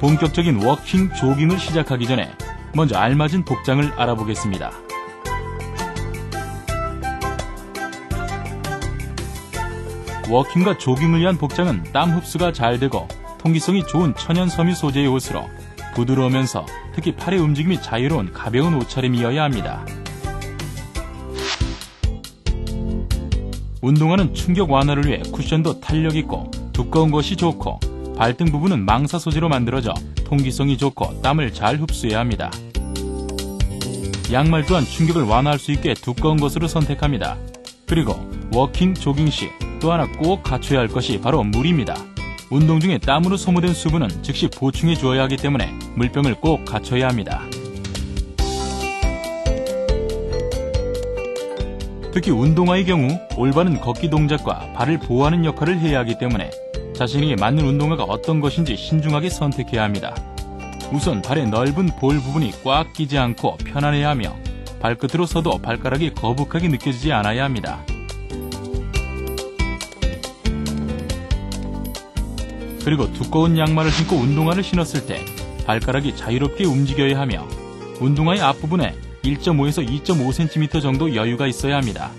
본격적인 워킹 조깅을 시작하기 전에 먼저 알맞은 복장을 알아보겠습니다. 워킹과 조깅을 위한 복장은 땀 흡수가 잘 되고 통기성이 좋은 천연 섬유 소재의 옷으로 부드러우면서 특히 팔의 움직임이 자유로운 가벼운 옷차림이어야 합니다. 운동화는 충격 완화를 위해 쿠션도 탄력 있고 두꺼운 것이 좋고 발등 부분은 망사 소재로 만들어져 통기성이 좋고 땀을 잘 흡수해야 합니다. 양말 또한 충격을 완화할 수 있게 두꺼운 것으로 선택합니다. 그리고 워킹 조깅 시 또 하나 꼭 갖춰야 할 것이 바로 물입니다. 운동 중에 땀으로 소모된 수분은 즉시 보충해 주어야 하기 때문에 물병을 꼭 갖춰야 합니다. 특히 운동화의 경우 올바른 걷기 동작과 발을 보호하는 역할을 해야 하기 때문에 자신에게 맞는 운동화가 어떤 것인지 신중하게 선택해야 합니다. 우선 발의 넓은 볼 부분이 꽉 끼지 않고 편안해야 하며 발끝으로 서도 발가락이 거북하게 느껴지지 않아야 합니다. 그리고 두꺼운 양말을 신고 운동화를 신었을 때 발가락이 자유롭게 움직여야 하며 운동화의 앞부분에 1.5에서 2.5cm 정도 여유가 있어야 합니다.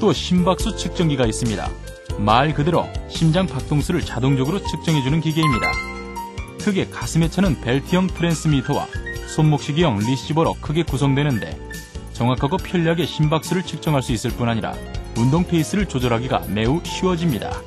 또 심박수 측정기가 있습니다. 말 그대로 심장 박동수를 자동적으로 측정해주는 기계입니다. 크게 가슴에 차는 벨트형 트랜스미터와 손목시계형 리시버로 크게 구성되는데 정확하고 편리하게 심박수를 측정할 수 있을 뿐 아니라 운동 페이스를 조절하기가 매우 쉬워집니다.